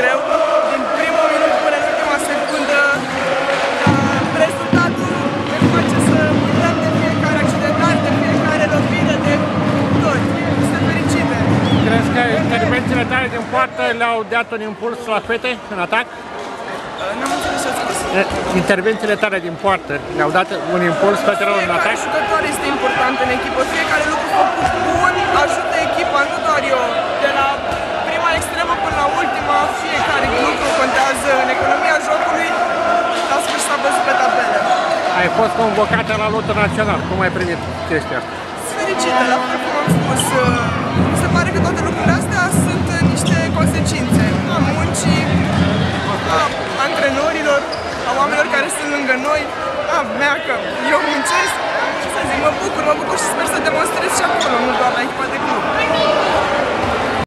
greu. Din primul minut până în ultima secundă, uh, rezultatul ne face să uităm de fiecare accidentare, de fiecare lovită, de tot. Sunt fericite. Crezi că intervențiile tale din poartă le-au dat un impuls la fete în atac? Uh, N-am înțeles ce ați spus. E, Intervențiile tale din poartă le-au dat un impuls fetelor în Fiecare atac? jucător este important în echipă, fiecare lucru contează în economia jocului. La sfârșit s-a văzut pe tabelă. Ai fost convocată la lotul național. Cum ai primit chestia asta? Sunt fericită, la fel cum am spus. Mi se pare că toate lucrurile astea sunt niște consecințe a muncii, a antrenorilor, a oamenilor care sunt lângă noi, a mea că eu muncesc. Ce să zic, mă bucur, mă bucur și sper să demonstrez